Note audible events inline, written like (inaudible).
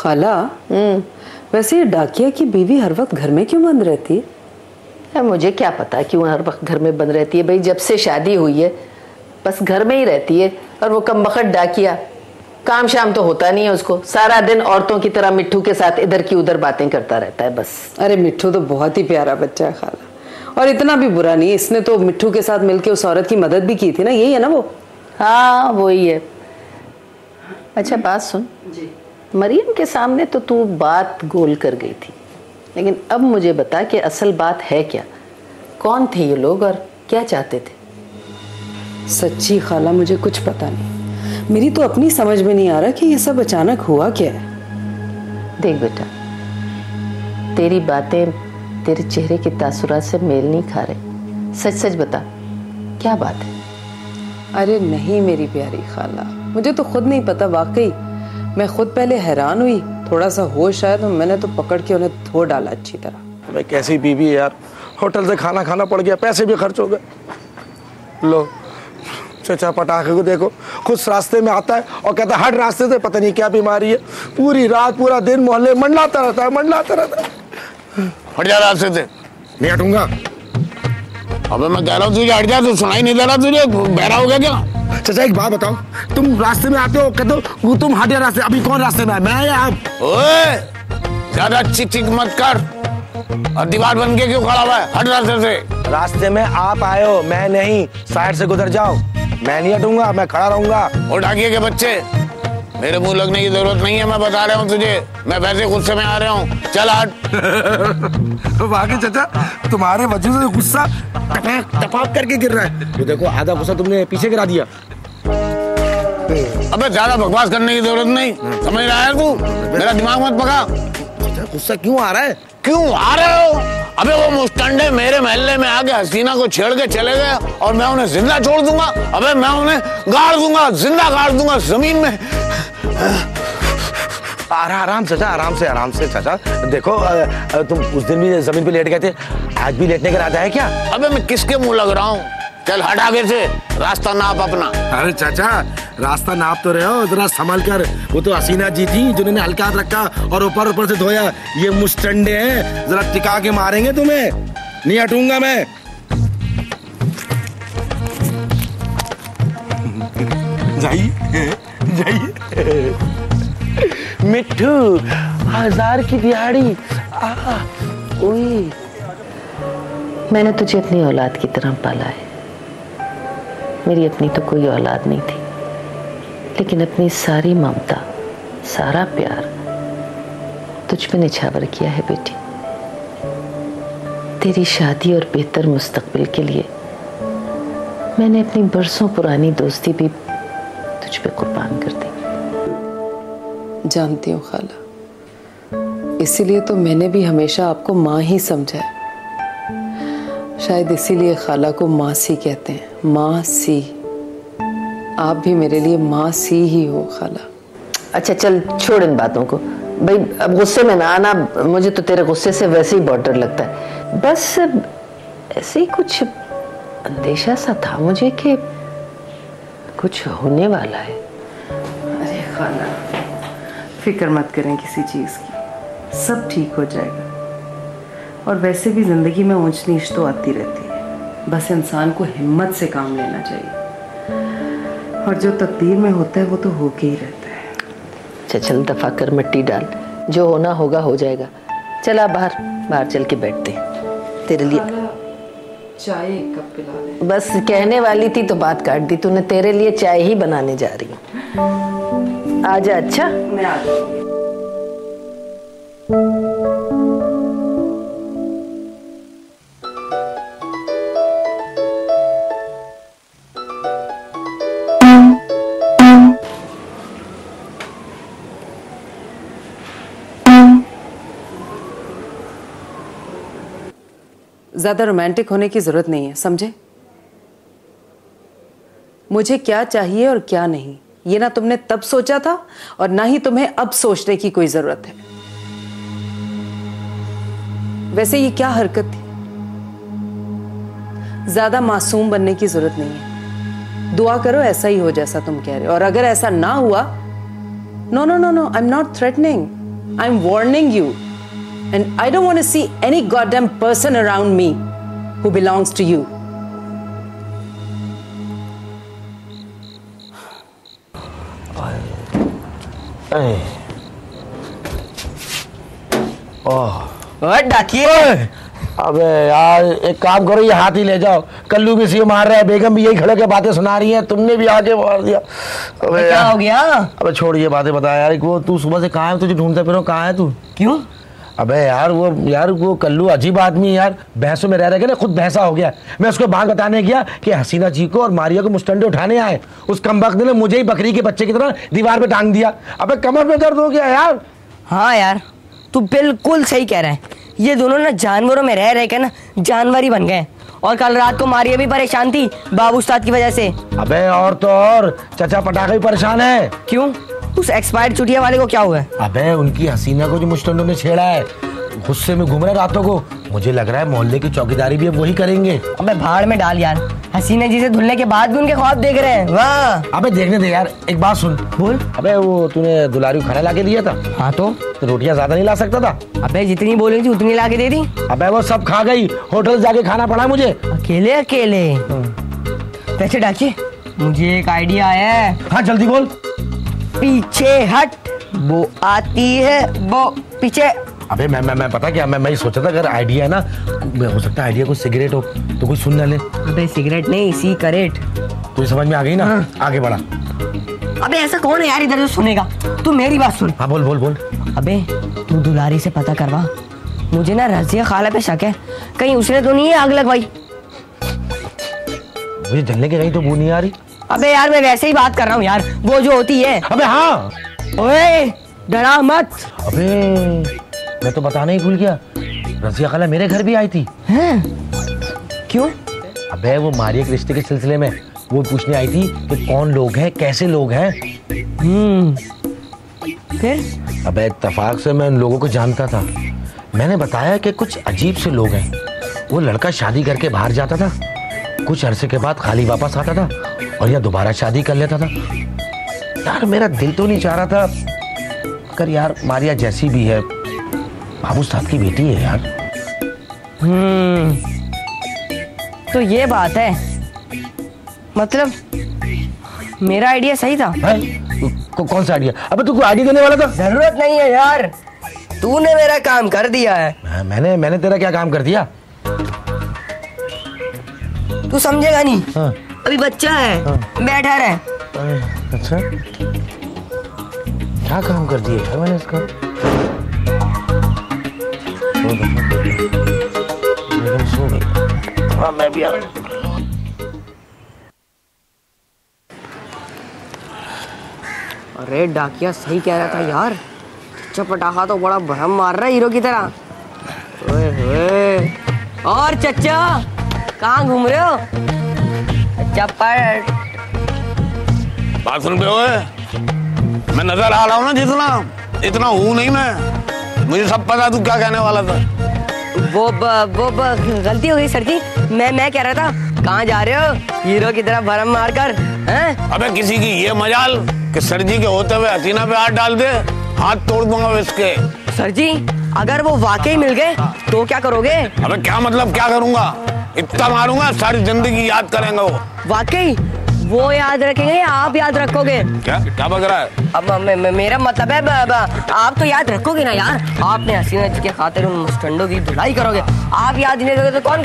खाला? वैसे ये डाकिया की बीवी हर वक्त घर में क्यों बंद रहती? है है मुझे क्या पता क्यों हर वक्त घर में बंद रहती है भाई जब से शादी हुई है बस घर में ही रहती है और वो कम बखत डाकिया। काम शाम तो होता नहीं है उसको सारा दिन औरतों की तरह मिट्टू के साथ इधर की उधर बातें करता रहता है बस। अरे मिट्टू तो बहुत ही प्यारा बच्चा है खाला। और इतना भी बुरा नहीं है इसने तो मिट्टू के साथ मिलके उस औरत की मदद भी की थी ना यही है ना वो? हाँ वही है। अच्छा बात सुन। जी। मरियम के सामने तो तू बात गोल कर गई थी। लेकिन अब मुझे बता कि असल बात है क्या? कौन थे ये लोग और क्या चाहते थे? सच्ची खाला मुझे कुछ पता नहीं। मेरी तो अपनी समझ में नहीं आ रहा कि ये सब अचानक हुआ क्या है। देख बेटा तेरी बातें तेरे चेहरे के तासुरात से मेल नहीं खा रहे। सच सच बता क्या बात है? अरे नहीं मेरी प्यारी खाला मुझे तो खुद नहीं पता वाकई। मैं खुद पहले हैरान हुई थोड़ा सा होश आया तो मैंने तो पकड़ के उन्हें धो डाला अच्छी तरह। भाई कैसी बीवी है यार? होटल से खाना खाना पड़ गया पैसे भी खर्च हो गए। लो चचा पटाखे को देखो खुद रास्ते में आता है और कहता है हर रास्ते से पता नहीं क्या बीमारी है। पूरी रात पूरा दिन मोहल्ले मंडलाता रहता है मंडलाता रहता है। हट जा रास्ते से। नहीं हटूँगा। अबे मैं कह रहा हूँ तुझे हट जा तू सुनाई नहीं दे रहा तुझे बहरा हो गया क्या? चाचा एक बात बताओ। तुम रास्ते में आते हो कहते हो वो तुम हटे रास्ते अभी कौन रास्ते में है? मैं या आप ओए ज़्यादा चिटिक चिक मत कर। और दीवार बन के क्यों खड़ा हुआ है? हट रास्ते से। रास्ते में आप आए हो मैं नहीं। साइड से गुजर जाओ। मैं नहीं हटूँगा मैं खड़ा रहूँगा। और डाकिए के बच्चे। मेरे मुँह लगने की ज़रूरत नहीं है मैं बता रहा हूँ तुझे। मैं वैसे गुस्से में आ रहा हूँ। चल हट। (laughs) वाकई चाचा तुम्हारे वजह से गुस्सा टपाक टपाक करके गिर रहा है। ये देखो आधा गुस्सा तुमने पीछे गिरा दिया। अबे ज़्यादा बकवास करने की ज़रूरत नहीं। समझ रहा है तू? मेरा दिमाग मत पका गुस्सा क्यों आ रहा है? क्यों आ रहे हो? अबे वो मुस्टंडे मेरे महल्ले में आके हसीना को छेड़ के चले गए और मैं उन्हें ज़िंदा छोड़ दूँगा। अबे मैं उन्हें गाड़ दूँगा ज़िंदा गाड़ दूँगा ज़मीन में। आरा आराम चाचा आराम से आराम से चाचा। देखो तुम उस दिन भी ज़मीन पे लेट गए थे आज भी लेटने का इरादा है क्या? अबे मैं किसके मुँह लग रहा हूँ? चल हट आगे से। रास्ता नाप अपना। अरे चाचा रास्ता नाप तो रहे हो जरा संभल कर। वो तो हसीना जी थी जिन्होंने हल्का हाथ रखा और ऊपर ऊपर से धोया। ये मुस्टंडे हैं जरा टिका के मारेंगे तुम्हें। नहीं हटूँगा मैं। जाइए जाइए। (laughs) मिट्टू हज़ार की दिहाड़ी। मैंने तुझे अपनी औलाद की तरह पाला है। मेरी अपनी तो कोई औलाद नहीं थी। लेकिन अपनी सारी ममता, सारा प्यार तुझ पे निछावर किया है बेटी। तेरी शादी और बेहतर मुस्तकबिल के लिए मैंने अपनी बरसों पुरानी दोस्ती भी तुझ पे कुर्बान कर दी। जानती हूँ खाला। इसीलिए तो मैंने भी हमेशा आपको माँ ही समझा है। शायद इसीलिए खाला को माँ सी कहते हैं। माँ सी। आप भी मेरे लिए माँ सी ही हो खाला। अच्छा चल छोड़ इन बातों को। भाई अब गुस्से में ना आना। मुझे तो तेरे गुस्से से वैसे ही बहुत डर लगता है। बस ऐसे ही कुछ अंदेशा सा था मुझे कि कुछ होने वाला है। अरे खाला। फ़िक्र मत करें किसी चीज़ की। सब ठीक हो जाएगा। और वैसे भी ज़िंदगी में ऊंच नीच तो आती रहती है। बस इंसान को हिम्मत से काम लेना चाहिए। और जो तकदीर में होता है वो तो होके ही रहता है। अच्छा चल दफ़ा कर मिट्टी डाल। जो होना होगा हो जाएगा। चला बाहर बाहर चल के बैठते तेरे लिए चाय कप पिला बस कहने वाली थी तो बात काट दी। तूने तेरे लिए चाय ही बनाने जा रही हूँ। आजा अच्छा? मैं आ ज़्यादा रोमांटिक होने की ज़रूरत नहीं है समझे? मुझे क्या चाहिए और क्या नहीं। ये ना तुमने तब सोचा था और ना ही तुम्हें अब सोचने की कोई ज़रूरत है। वैसे ये क्या हरकत थी? ज़्यादा मासूम बनने की ज़रूरत नहीं है। दुआ करो ऐसा ही हो जैसा तुम कह रहे हो। और अगर ऐसा ना हुआ no no no no I am not threatening I'm warning you. And I don't want to see any goddamn person around me who to to डाकिए अबे यार एक काम करो ये हाथ ही ले जाओ। कल्लू भी सी मार रहा है बेगम भी यही खड़े के बातें सुना रही है। तुमने भी आके मार दिया। अबे क्या हो गया? अबे छोड़ ये बातें बता यार। वो तू सुबह से कहाँ है? तुझे ढूंढते फिर कहाँ है तू? क्यों? अबे यार वो यार वो कल्लू अजीब आदमी यार। भैंसों में रह रह के ना खुद भैंसा हो गया। मैं उसको बात बताने गया कि हसीना जी को और मारिया को मुस्टंडे उठाने आए। उस कम ने मुझे ही बकरी के बच्चे की तरह दीवार पे टांग दिया। अबे कमर में दर्द हो गया यार। हाँ यार तू बिल्कुल सही कह रहा है। ये दोनों ना जानवरों में रह रहे के ना जानवर ही बन गए और कल रात को मारिया भी परेशान थी बाबू उस्ताद की वजह से। अबे और तो और चचा पटाखा भी परेशान है। क्यों? उस एक्सपायर्ड चुटिया वाले को क्या हुआ है? अबे उनकी हसीना को जो मुस्टंडों ने छेड़ा है। गुस्से में घूम रहे रातों को। मुझे लग रहा है मोहल्ले की चौकीदारी भी अब वही करेंगे। अबे भाड़ में डाल यार। हसीना जी से धुलने के बाद भी उनके ख्वाब देख रहे हैं। वाह। अबे देखने दे यार एक बात सुन। बोल। अबे वो तूने दुलारी खाना ला के दिया था? हाँ तो? तो रोटियाँ ज़्यादा नहीं ला सकता था? अबे जितनी बोली थी उतनी ला के दे दी। अबे वो सब खा गई। होटल जाके खाना पड़ा मुझे। अकेले अकेले? वैसे डाकिए मुझे एक आइडिया आया है। हाँ जल्दी बोल। पीछे हट वो आती है वो पीछे। अबे मैं मैं मैं पता क्या मैं मैं सोचा था अगर आइडिया है ना हो सकता है आइडिया कोई सिगरेट हो तो कोई सुन ना ले। अबे सिगरेट नहीं सिगरेट तुझे समझ में आ गई ना? हाँ। आगे बढ़ा। अबे ऐसा कौन है यार इधर जो सुनेगा? तू मेरी बात सुन। हाँ बोल बोल बोल। अबे तू दुलारी से पता करवा। मुझे ना रजिया खाला पे शक है। कहीं उसने तो नहीं है आग लगवाई। मुझे जलने के कहीं तो बू नहीं आ रही। अबे यार मैं वैसे ही बात कर रहा हूँ यार। वो जो होती है। अबे हाँ। ओए डरा मत। अबे मैं तो बताना ही भूल गया। रजिया खाला मेरे घर भी आई थी। हैं? क्यों? अबे वो मारिया के रिश्ते के सिलसिले में वो पूछने आई थी कि कौन लोग हैं कैसे लोग हैं। हम्म। फिर? अबे इत्तेफाक से मैं उन लोगों को जानता था। मैंने बताया कि कुछ अजीब से लोग हैं। वो लड़का शादी करके बाहर जाता था। कुछ अरसे के बाद खाली वापस आता था। और या दोबारा शादी कर लेता था? यार मेरा दिल तो नहीं चाह रहा था। अगर यार मारिया जैसी भी है बाबू साहब की बेटी है यार। हम्म तो ये बात है। मतलब मेरा आइडिया सही था? को, कौन सा आइडिया अबे तू कोई आइडिया देने वाला था? ज़रूरत नहीं है यार। तूने मेरा काम कर दिया है। मैं- मैंने मैंने तेरा क्या काम कर दिया? तू समझेगा नहीं? हाँ। अभी बच्चा है हाँ। बैठा रहे। अच्छा। क्या काम कर दिया यार मैंने इसका। सो गई। हाँ मैं भी आ अरे डाकिया सही कह रहा था यार। चच्चा पटाखा तो बड़ा भरम मार रहा है हीरो की तरह। ओए होए। और चच्चा कहाँ घूम रहे हो? पर बात सुन पे ओए मैं नज़र आ रहा हूँ ना जितना इतना हूँ नहीं मैं। मुझे सब पता तू क्या कहने वाला था। वो ब, वो ब, गलती हो गई सर जी। मैं मैं कह रहा था कहाँ जा रहे हो? हीरो की तरह भरम मार कर हैं? अबे किसी की ये मजाल कि सर जी के होते हुए हसीना पे हाथ डाल दे हाथ तोड़ दूँगा इसके। सर जी अगर वो वाकई मिल गए तो क्या करोगे? अबे क्या मतलब क्या करूँगा? इतना मारूँगा सारी ज़िंदगी याद करेंगे वो। वाकई? वो याद रखेंगे या आप याद रखोगे? क्या? क्या बज रहा है? अब मे, मे, मेरा मतलब है ब, ब, आप तो याद रखोगे ना यार। आपने हसीना जी के खातिर उन मुस्टंडों की धुलाई करोगे। आप याद नहीं रखोगे तो कौन